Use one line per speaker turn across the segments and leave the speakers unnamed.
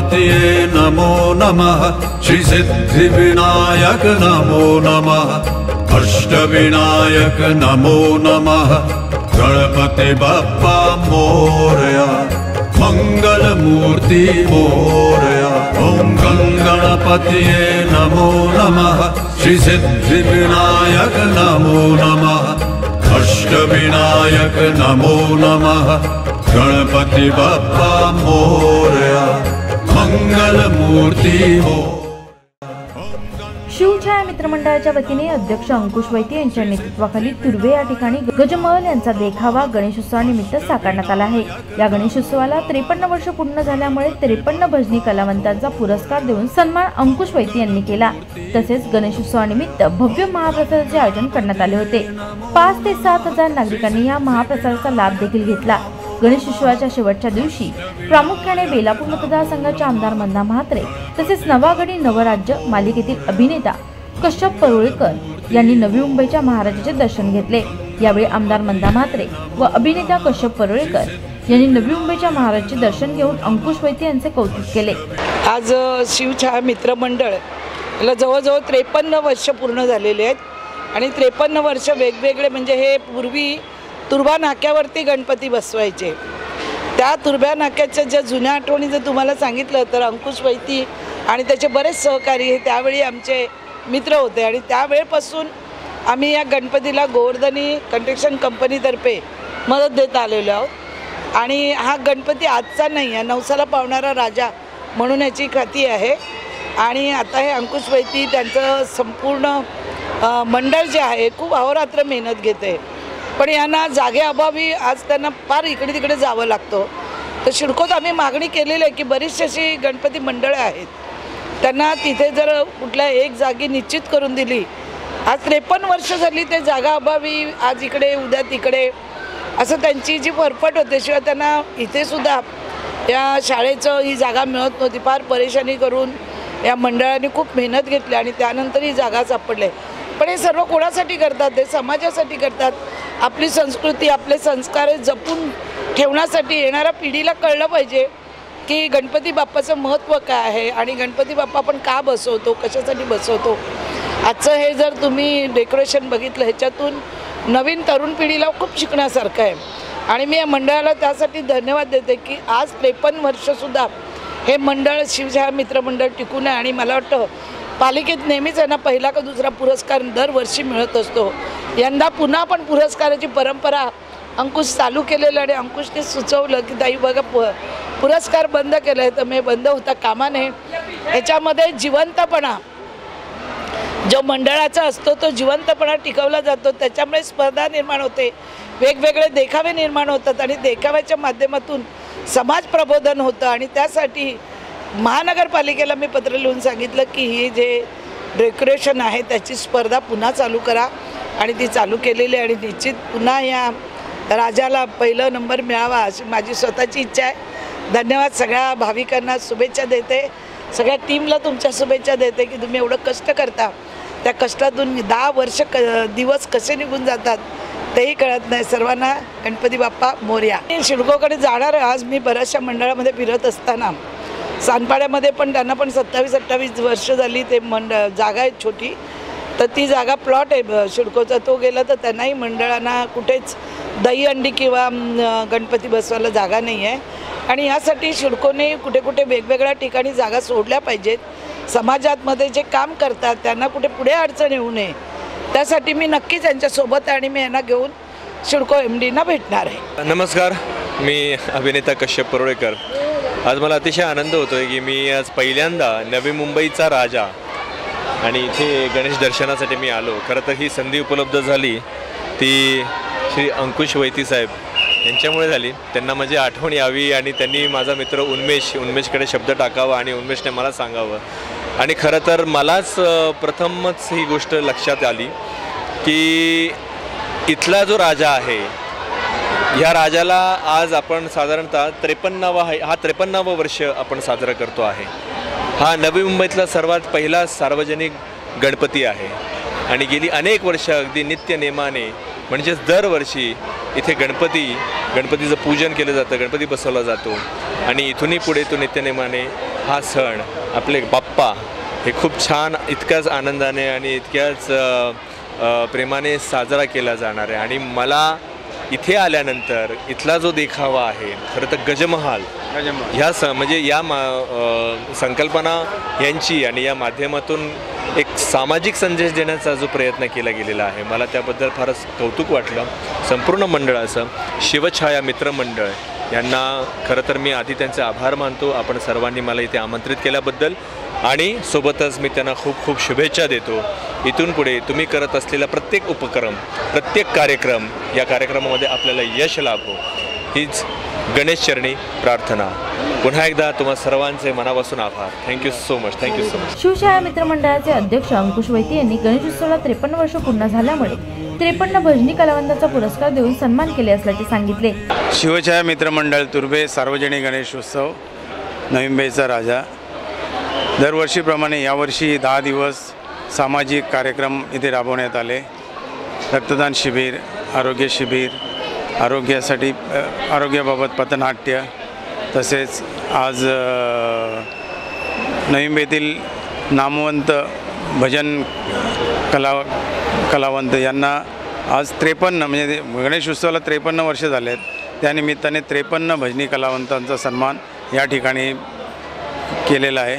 नमो नमः। श्रीसिद्धिविनायक नमो नमः। अष्टविनायक नमो नमः। गणपति बाप्पा मोरया। मङ्गलमूर्ति मोरया। ॐ गङ्गणपतये नमो नमः। श्रीसिद्धिविनायक नमो नमः। अष्टविनायक नमो नमः। गणपति बाप्पा मोरया मङ्गलमूर्ति मोरया हो.
शिवछाया मित्रमंडळाच्या वतीने अध्यक्ष अंकुश वैद्य यांच्या नेतृत्वाखाली तुर्वे या ठिकाणी गजमहल यांचा देखावा गणेशोत्सवानिमित्त साकारण्यात आला आहे. या गणेशोत्सवाला त्रेपन्न वर्ष पूर्ण झाल्यामुळे त्रेपन्न भजनी कलावंतांचा पुरस्कार देऊन सन्मान अंकुश वैद्य यांनी केला. तसेच गणेशोत्सवानिमित्त भव्य महाप्रसादाचे आयोजन करण्यात आले होते. पाच ते सात हजार नागरिकांनी या महाप्रसादाचा लाभ देखील घेतला. गणेशोत्सवाच्या शेवटच्या दिवशी प्रामुख्याने बेलापूर मतदारसंघाचे आमदार मंदा म्हात्रे तसेच नवागडी नवराज्य मालिकेतील अभिनेता कश्यप परुळेकर यांनी नवी मुंबईच्या महाराजाचे दर्शन घेतले. यावेळी आमदार मंदा म्हात्रे व अभिनेता कश्यप परुळेकर यांनी नवी मुंबईच्या महाराजचे दर्शन घेऊन अंकुश वैद्य यांचे कौतुक केले.
आज शिवछाया मित्रमंडळ याला जवळजवळ त्रेपन्न वर्ष पूर्ण झालेले आहेत. आणि त्रेपन्न वर्ष वेगवेगळे म्हणजे हे पूर्वी तुर्बा नाक्यावरती गणपती बसवायचे. त्या तुर्ब्या नाक्याच्या ज्या जुन्या आठवणी जर तुम्हाला सांगितलं तर अंकुश वैती आणि त्याचे बरेच सहकारी हे त्यावेळी आमचे मित्र होते. आणि त्यावेळेपासून आम्ही या गणपतीला गोवर्धनी कन्स्ट्रक्शन कंपनीतर्फे मदत देत आलेलो आहोत. आणि हा गणपती आजचा नाही आहे नवसाला पावणारा राजा म्हणून याची ख्याती आहे. आणि आता हे अंकुश वैती त्यांचं संपूर्ण मंडळ जे आहे खूप अहोरात्र मेहनत घेते. पण यांना जागेअभावी आज त्यांना फार इकडे तिकडे जावं लागतं. तर शिडकोत आम्ही मागणी केलेली आहे की बरीचशी अशी गणपती मंडळं आहेत. त्यांना तिथे जर कुठल्या एक जागी निश्चित करून दिली आज त्रेपन्न वर्ष झाली ते जागा अभावी आज इकडे उद्या तिकडे. असं त्यांची जी फरफट होते शिवाय त्यांना इथेसुद्धा या शाळेचं ही जागा मिळत नव्हती. फार परेशानी करून या मंडळाने खूप मेहनत घेतली आणि त्यानंतर ही जागा सापडली. पण हे सर्व कोणासाठी करतात? ते समाजासाठी करतात? आपली संस्कृती आपले संस्कार जपून ठेवण्यासाठी येणाऱ्या पिढीला कळलं पाहिजे की गणपती बाप्पाचं महत्त्व काय आहे आणि गणपती बाप्पा आपण का बसवतो कशासाठी बसवतो? आजचं हे जर तुम्ही डेकोरेशन बघितलं ह्याच्यातून नवीन तरुण पिढीला खूप शिकण्यासारखं आहे. आणि मी या मंडळाला त्यासाठी धन्यवाद देते की आज त्रेपन्न वर्षसुद्धा हे मंडळ शिवछाया मित्रमंडळ टिकून आहे आणि मला वाटतं पालिकेत नेहमीच यांना पहिला का दुसरा पुरस्कार दरवर्षी मिळत असतो. यंदा पुन्हा पण पुरस्काराची परंपरा अंकुश चालू केलेलं आणि अंकुशने सुचवलं की ताई बघा पु पुरस्कार बंद केलं आहे तर मी बंद होता कामा नये. याच्यामध्ये जिवंतपणा जो मंडळाचा असतो तो जिवंतपणा टिकवला जातो. त्याच्यामुळे स्पर्धा निर्माण होते. वेगवेगळे देखावे निर्माण होतात आणि देखाव्याच्या माध्यमातून समाज प्रबोधन होतं. आणि त्यासाठी महानगरपालिकेला मी पत्र लिहून सांगितलं की ही जे डेकोरेशन आहे त्याची स्पर्धा पुन्हा चालू करा. आणि ती चालू केलेली आहे आणि निश्चित पुन्हा या राजाला पहिलं नंबर मिळावा अशी माझी स्वतःची इच्छा आहे. धन्यवाद सगळ्या भाविकांना शुभेच्छा देते. सगळ्या टीमला तुमच्या शुभेच्छा देते की तुम्ही एवढं कष्ट करता. त्या कष्टातून दहा वर्ष क दिवस कसे निघून जातात तेही कळत नाही. सर्वांना गणपती बाप्पा मोर्या. शिडकोकडे जाणार आज मी बऱ्याचशा मंडळामध्ये फिरत असताना. सानपाड्यामध्ये पण त्यांना पण सत्तावीस अठ्ठावीस वर्ष झाली. ते मंड जागा आहे छोटी. तर ती जागा प्लॉट आहे शिडकोचा तो गेला तर त्यांनाही मंडळांना कुठेच दहीहंडी किंवा गणपती बसवायला जागा नाही आहे. आणि ह्यासाठी शिडकोने कुठे कुठे वेगवेगळ्या ठिकाणी जागा सोडल्या पाहिजेत. समाजातमध्ये जे काम करतात त्यांना कुठे पुढे अडचण येऊ नये. त्यासाठी मी नक्कीच यांच्यासोबत आणि मी यांना घेऊन शिडको एम डीना भेटणार आहे.
नमस्कार मी अभिनेता कश्यप परोळेकर. आज मला अतिशय आनंद होतो आहे की मी आज पहिल्यांदा नवी मुंबईचा राजा आणि इथे गणेश दर्शनासाठी मी आलो. खरं तर ही संधी उपलब्ध झाली. ती श्री अंकुश वैती साहेब यांच्यामुळे झाली. त्यांना माझी आठवण यावी आणि त्यांनी माझा मित्र उन्मेष उन्मेषकडे शब्द टाकावा आणि उन्मेषने मला सांगावं. आणि खरं तर मलाच प्रथमच ही गोष्ट लक्षात आली की इथला जो राजा आहे ह्या राजाला आज आपण साधारणतः त्रेपन्नावा आहे हा त्रेपन्नावं वर्ष आपण साजरा करतो आहे. हा नवी मुंबईतला सर्वात पहिला सार्वजनिक गणपती आहे. आणि गेली अनेक वर्ष अगदी नित्य नेमाने म्हणजेच दरवर्षी इथे गणपती गणपतीचं पूजन केलं जातं गणपती बसवला जातो. आणि इथूनही पुढे तो नित्यनेमाने हा सण आपले बाप्पा हे खूप छान इतक्याच आनंदाने आणि इतक्याच प्रेमाने साजरा केला जाणार आहे. आणि मला इथे आल्यानंतर इथला जो देखावा आहे खरं तर गजमहाल ह्या स म्हणजे या मा संकल्पना यांची आणि या माध्यमातून एक सामाजिक संदेश देण्याचा जो प्रयत्न केला गेलेला आहे मला त्याबद्दल फारच कौतुक वाटलं. संपूर्ण मंडळाचं शिवछाया मित्रमंडळ यांना खरं तर मी आधी त्यांचे आभार मानतो. आपण सर्वांनी मला इथे आमंत्रित केल्याबद्दल आणि सोबतच मी त्यांना खूप खूप शुभेच्छा देतो. इथून पुढे तुम्ही करत असलेला प्रत्येक उपक्रम प्रत्येक कार्यक्रम या कार्यक्रमामध्ये आपल्याला यश लाभो. हीच गणेश चरणी प्रार्थना. पुन्हा एकदा तुम्हा सर्वांचे मनापासून आभार. Thank you so much thank you so much
Shivshala मित्रमंडळाचे अध्यक्ष अंकुश वैती यांनी गणेशोत्सवाला त्रेपन्न वर्ष पूर्ण झाल्यामुळे त्रेपन्न भजनी कलावंतांचा पुरस्कार देऊन सन्मान केले असल्याचे सांगितले.
शिवछाया मित्रमंडळ तुर्भे सार्वजनिक गणेशोत्सव नवींबेचा राजा. दरवर्षीप्रमाणे यावर्षी दहा दिवस सामाजिक कार्यक्रम इथे राबवण्यात आले. रक्तदान शिबिर आरोग्य शिबिर आरोग्यासाठी आरोग्याबाबत पथनाट्य तसेच आज अ, नवींबेतील नामवंत भजन कला कलावंत यांना आज त्रेपन्न म्हणजे गणेश उत्सवाला त्रेपन्न वर्ष झाले आहेत त्यानिमित्ताने त्रेपन्न भजनी कलावंतांचा सन्मान या ठिकाणी केलेला आहे.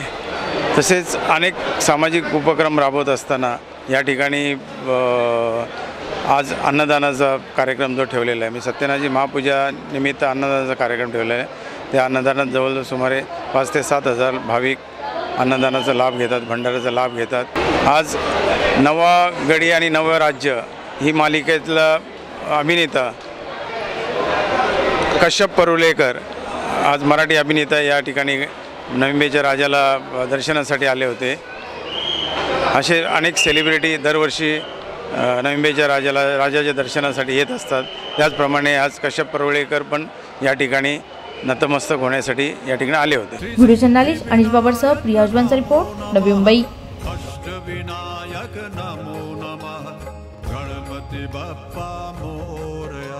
तसेच अनेक सामाजिक उपक्रम राबवत असताना या ठिकाणी आज अन्नदानाचा कार्यक्रम जो ठेवलेला आहे. मी सत्यनारायणची महापूजा निमित्त अन्नदानाचा कार्यक्रम ठेवलेला आहे. त्या अन्नदानात जवळजवळ सुमारे पाच ते सात हजार भाविक अन्नदानाचा लाभ घेतात भंडाराचा लाभ घेतात. आज नवा गडी आणि नवं राज्य ही मालिकेतला अभिनेता कश्यप परुलेकर आज मराठी अभिनेता या ठिकाणी नविंबेच्या राजाला दर्शनासाठी आले होते. असे अनेक सेलिब्रिटी दरवर्षी नविंबेच्या राजाला राजाच्या दर्शनासाठी येत असतात. त्याचप्रमाणे आज कश्यप परवळेकर पण या ठिकाणी नतमस्तक होण्यासाठी या ठिकाणी आले होते.
व्हिडिओ जर्नालिस्ट अनिश बाबरसह प्रिया रिपोर्ट नवी मुंबई.
अष्टविनायक नमो. गणपती बाप्पा मोरया.